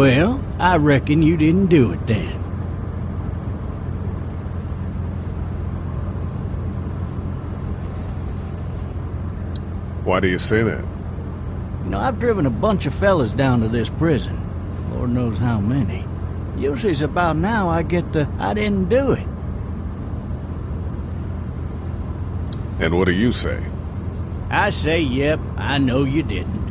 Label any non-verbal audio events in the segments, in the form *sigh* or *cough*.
Well, I reckon you didn't do it then. Why do you say that? You know, I've driven a bunch of fellas down to this prison. Lord knows how many. Usually it's about now I get the I didn't do it. And what do you say? I say, yep, I know you didn't.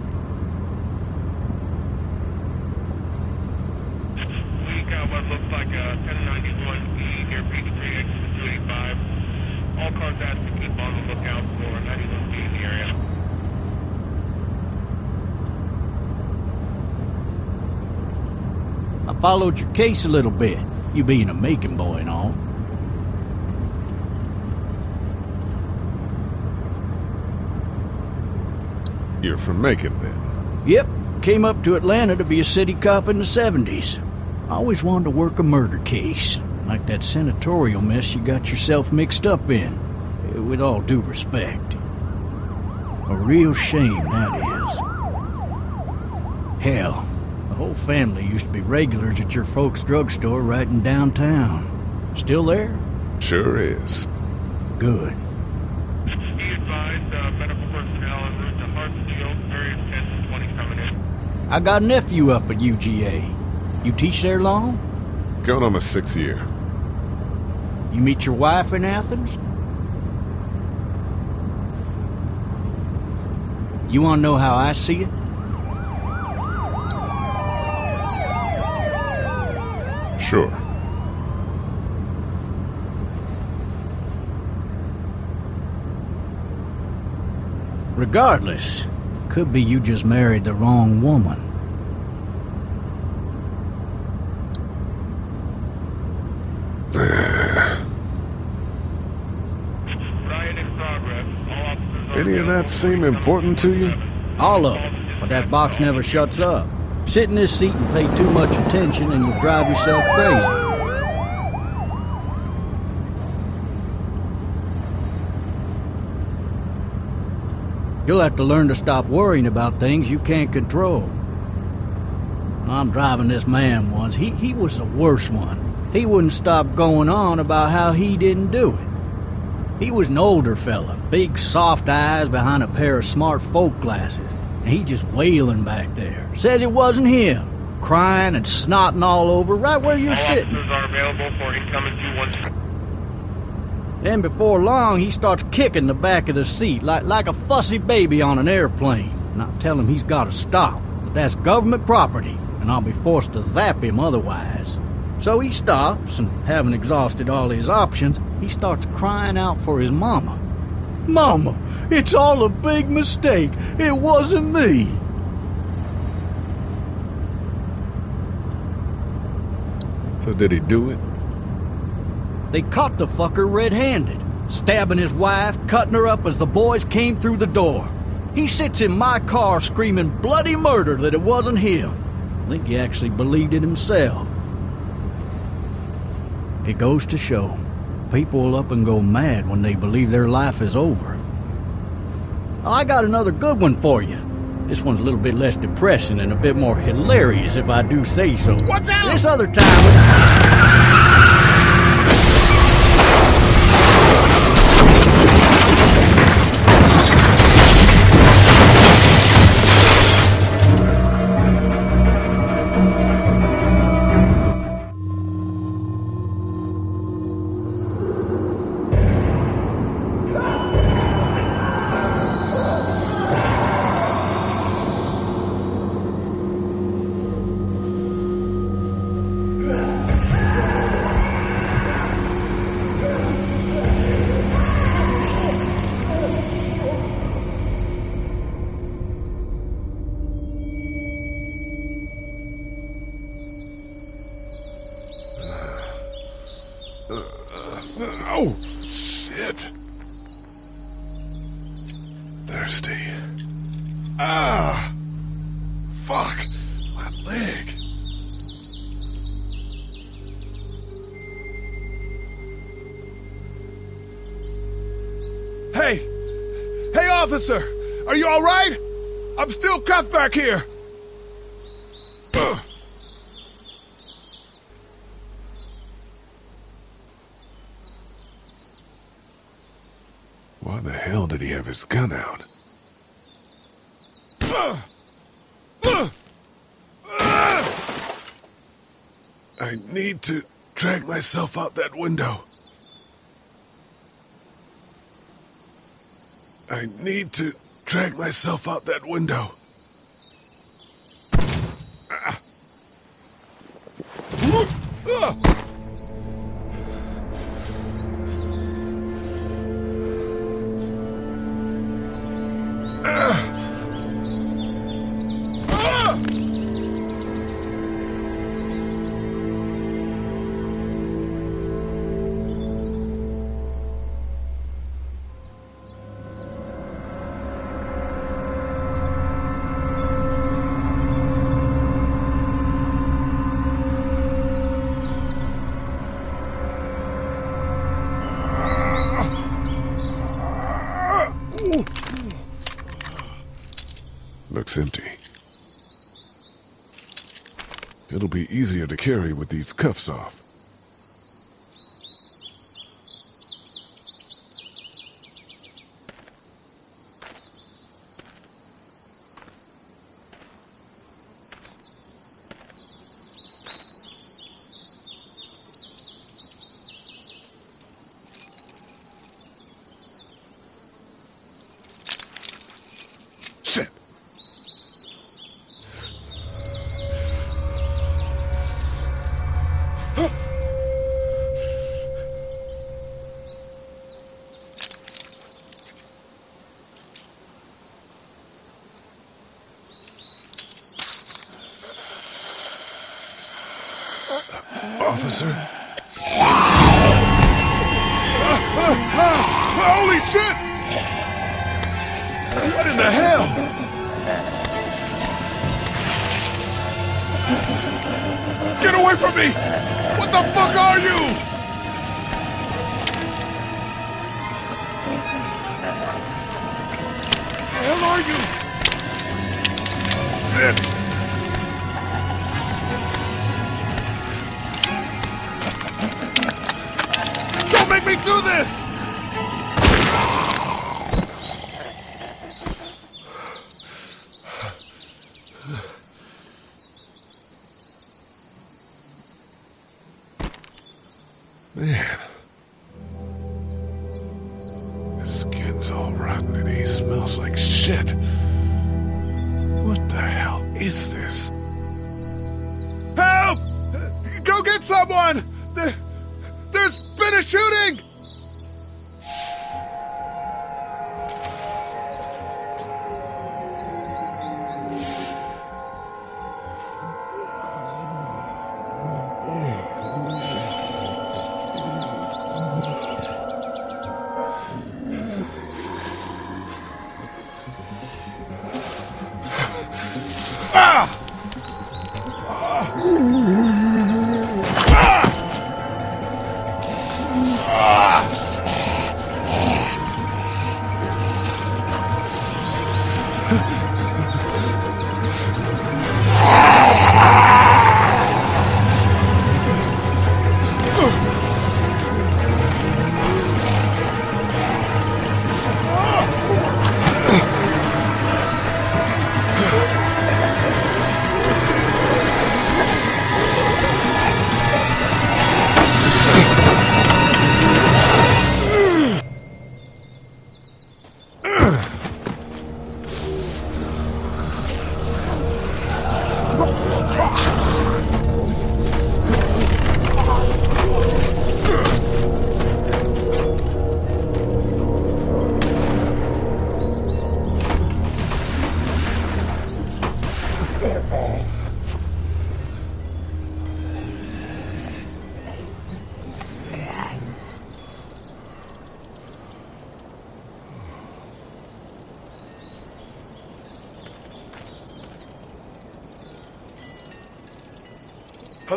We got what looks like a 1091E near Peachtree, exit 285. All cars asked to keep on the lookout for 91B in the area. I followed your case a little bit, you being a Macon boy and all. You're from Macon, then? Yep, came up to Atlanta to be a city cop in the 70s. I always wanted to work a murder case, like that senatorial mess you got yourself mixed up in. With all due respect. A real shame, that is. Hell, whole family used to be regulars at your folks' drugstore right in downtown. Still there? Sure is. Good. Be advised, uh, medical personnel en route to Hartsfield, various 10 and 20 coming in. I got a nephew up at UGA. You teach there long? Going on my sixth year. You meet your wife in Athens? You want to know how I see it? Sure. Regardless, could be you just married the wrong woman. Riot in progress. All officers are Any of that seem important to you? All of it. But that box never shuts up. Sit in this seat and pay too much attention and you'll drive yourself crazy. You'll have to learn to stop worrying about things you can't control. I'm driving this man once. He, he was the worst one. He wouldn't stop going on about how he didn't do it. He was an older fella, big soft eyes behind a pair of smart folk glasses. And he just wailing back there. Says it wasn't him. Crying and snotting all over right where you're All sitting. officers are available for incoming 212. Then before long, he starts kicking the back of the seat like, like a fussy baby on an airplane. And I tell him he's got to stop. That that's government property, and I'll be forced to zap him otherwise. So he stops, and having exhausted all his options, he starts crying out for his mama. Mama, it's all a big mistake. It wasn't me. So did he do it? They caught the fucker red-handed, stabbing his wife, cutting her up as the boys came through the door. He sits in my car screaming bloody murder that it wasn't him. I think he actually believed it himself. It goes to show, people will up and go mad when they believe their life is over. Oh, I got another good one for you. This one's a little bit less depressing and a bit more hilarious, if I do say so. What's out! This other time. Officer, are you all right? I'm still cuffed back here. Why the hell did he have his gun out? I need to drag myself out that window. I need to drag myself out that window. It'll be easier to carry with these cuffs off. Officer? Holy shit! What in the hell? Get away from me! What the fuck are you? The hell are you? Shit! Make me do this!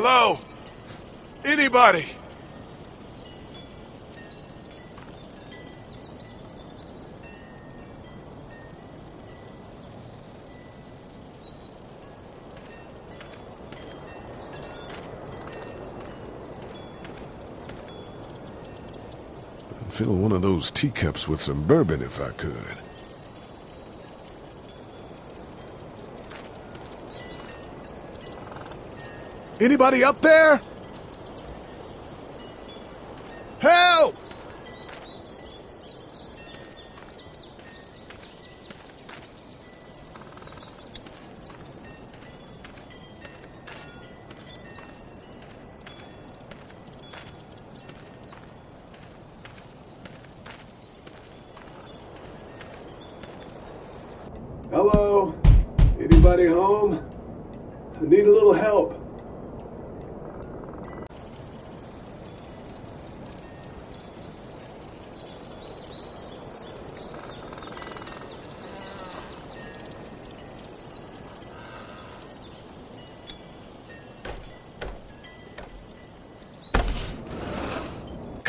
Hello? Anybody? fill one of those teacups with some bourbon if I could. Anybody up there?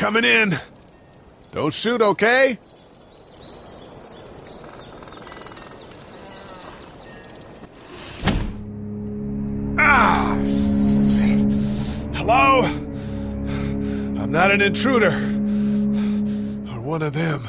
Coming in. Don't shoot, okay? Ah! Hello? I'm not an intruder. Or one of them.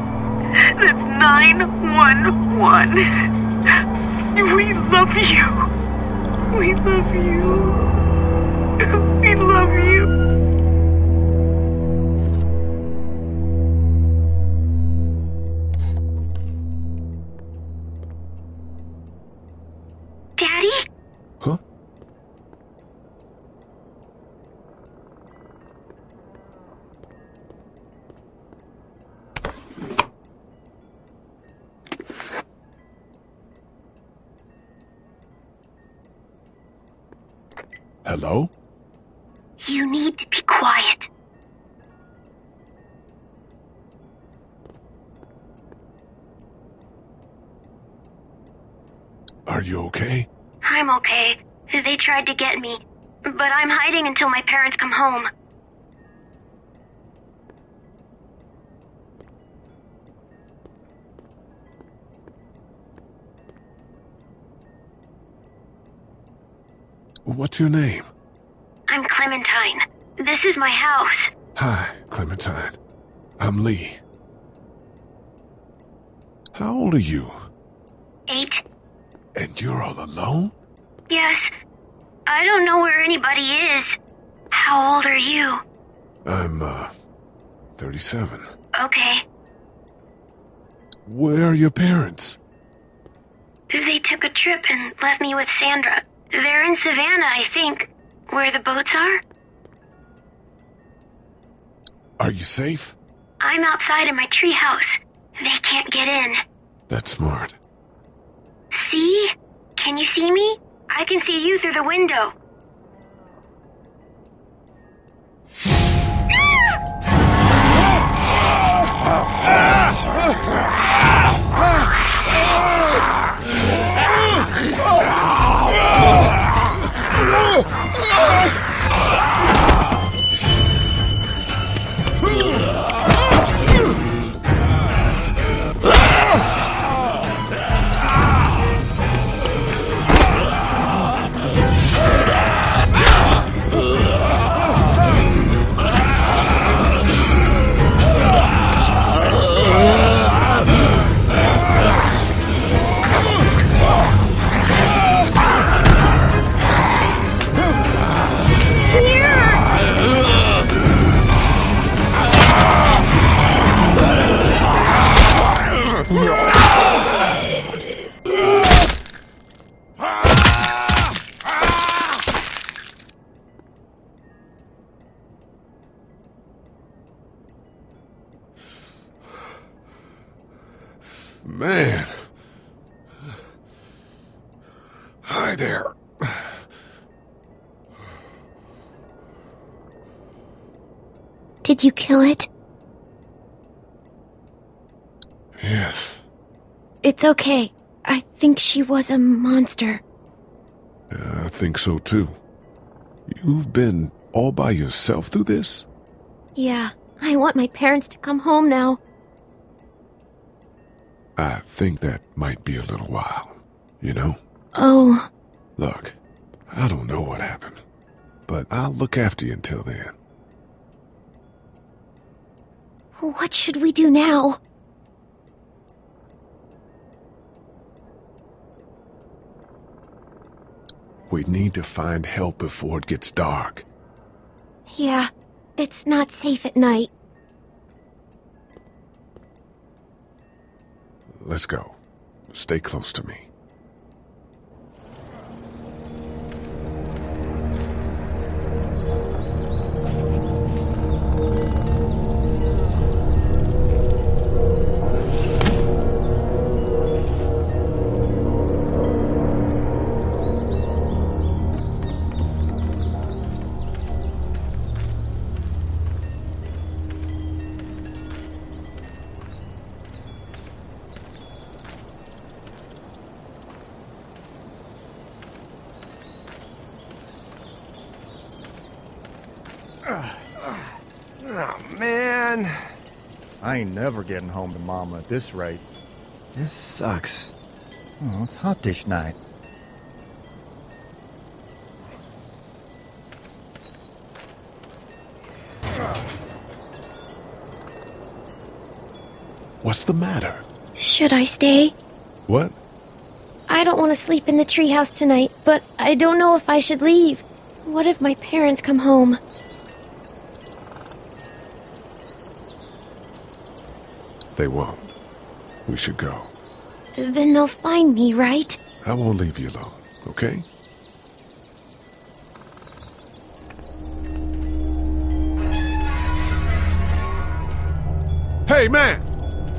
That's 911. We love you. We love you. We love you. Hello? You need to be quiet. Are you okay? I'm okay. They tried to get me, but I'm hiding until my parents come home. What's your name? I'm Clementine. This is my house. Hi, Clementine. I'm Lee. How old are you? Eight? And you're all alone? Yes. I don't know where anybody is. How old are you? I'm, uh, 37. Okay. Where are your parents? They took a trip and left me with Sandra. They're in Savannah, I think. Where the boats are? Are you safe? I'm outside in my treehouse. They can't get in. That's smart. See? Can you see me? I can see you through the window. Ah! *laughs* Não! Não! Did you kill it? Yes. It's okay. I think she was a monster. I think so too. You've been all by yourself through this? Yeah, I want my parents to come home now. I think that might be a little while. You know? Oh, Look, I don't know what happened, but I'll look after you until then. What should we do now? We need to find help before it gets dark. Yeah, it's not safe at night. Let's go. Stay close to me. Ain't never getting home to Mama at this rate. This sucks. Oh, it's hot dish night. What's the matter? Should I stay? What? I don't want to sleep in the treehouse tonight, but I don't know if I should leave. What if my parents come home? They won't. We should go. Then they'll find me, right? I won't leave you alone, okay? Hey, man!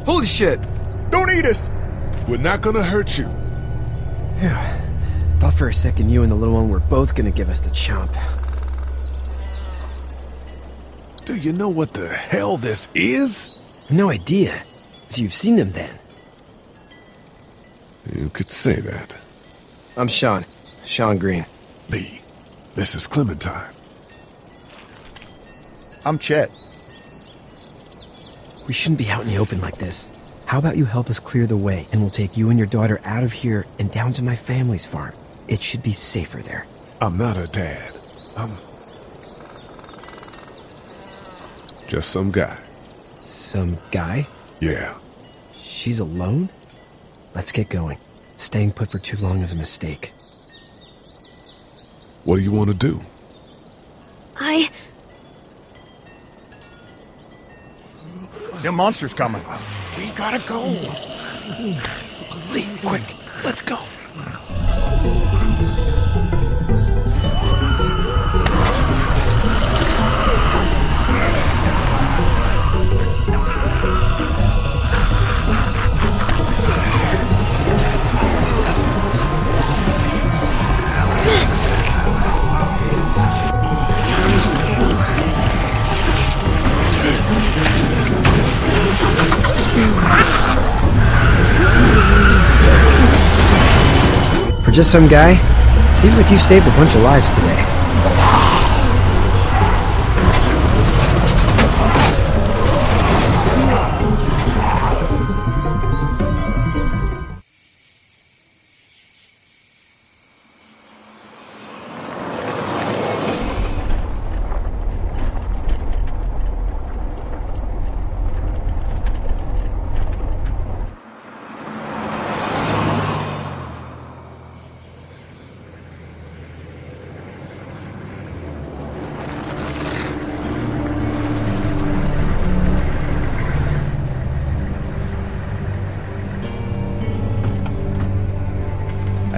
Holy shit! Don't eat us! We're not gonna hurt you. Yeah. Thought for a second you and the little one were both gonna give us the chomp. Do you know what the hell this is? No idea. So you've seen them then? You could say that. I'm Shawn. Shawn Greene. Lee, this is Clementine. I'm Chet. We shouldn't be out in the open like this. How about you help us clear the way, and we'll take you and your daughter out of here and down to my family's farm. It should be safer there. I'm not a dad. I'm just some guy. Some guy? Yeah. She's alone? Let's get going. Staying put for too long is a mistake. What do you want to do? I. Them monsters coming. We gotta go. Lee, quick, let's go. For just some guy, it seems like you saved a bunch of lives today.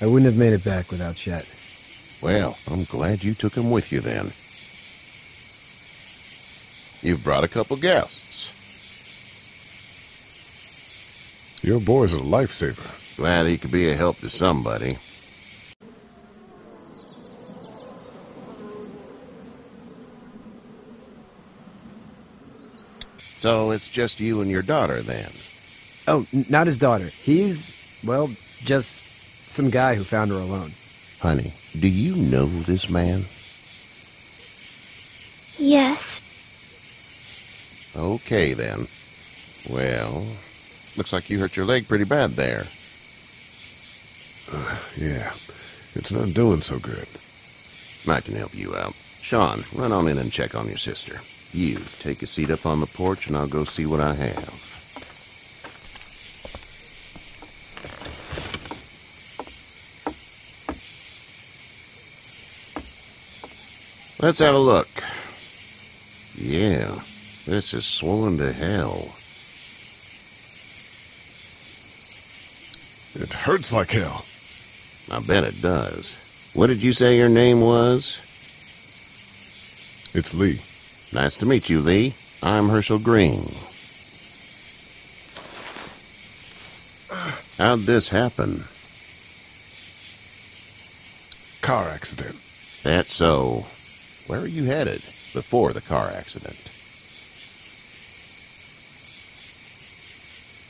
I wouldn't have made it back without Chet. Well, I'm glad you took him with you then. You've brought a couple guests. Your boy's a lifesaver. Glad he could be a help to somebody. So it's just you and your daughter then? Oh, n- not his daughter. He's, well, just some guy who found her alone. Honey, do you know this man? Yes. Okay then. Well, looks like you hurt your leg pretty bad there. Uh, yeah, it's not doing so good. I can help you out. Shawn, run on in and check on your sister. You, take a seat up on the porch and I'll go see what I have. Let's have a look. Yeah, this is swollen to hell. It hurts like hell. I bet it does. What did you say your name was? It's Lee. Nice to meet you, Lee. I'm Hershel Greene. How'd this happen? Car accident. That's so. Where are you headed before the car accident?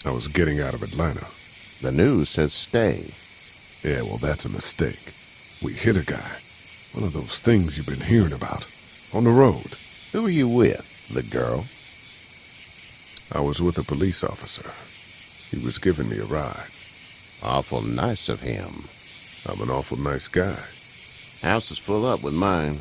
I was getting out of Atlanta. The news says stay. Yeah, well, that's a mistake. We hit a guy. One of those things you've been hearing about. On the road. Who are you with? The girl? I was with a police officer. He was giving me a ride. Awful nice of him. I'm an awful nice guy. House is full up with mine.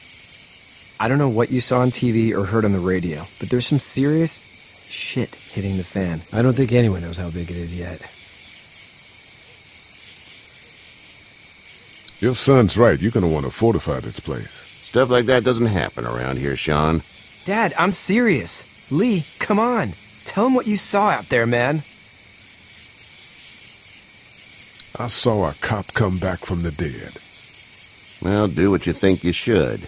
I don't know what you saw on TV or heard on the radio, but there's some serious shit hitting the fan. I don't think anyone knows how big it is yet. Your son's right. You're going to want to fortify this place. Stuff like that doesn't happen around here, Shawn. Dad, I'm serious. Lee, come on. Tell him what you saw out there, man. I saw a cop come back from the dead. Well, do what you think you should.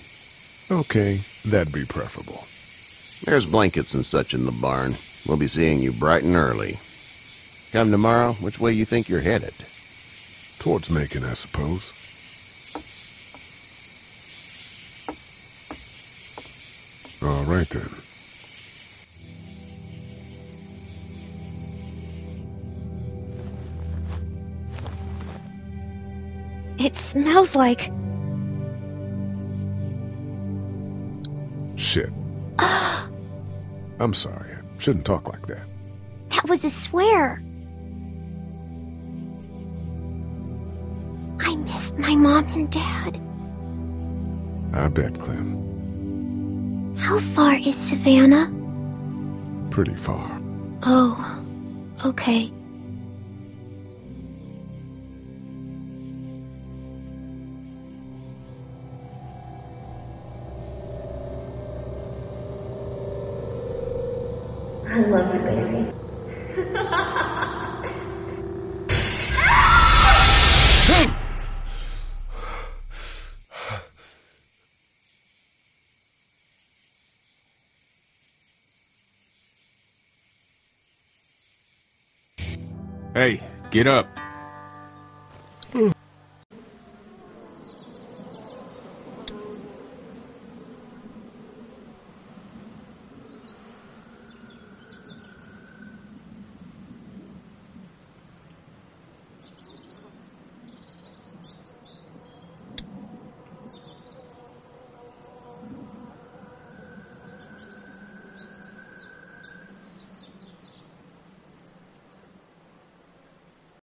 Okay, that'd be preferable. There's blankets and such in the barn. We'll be seeing you bright and early. Come tomorrow, which way you think you're headed? Towards Macon, I suppose. All right then. It smells like. I'm sorry. I shouldn't talk like that. That was a swear. I missed my mom and dad. I bet, Clem. How far is Savannah? Pretty far. Oh, okay. I love you, baby. hey, get up.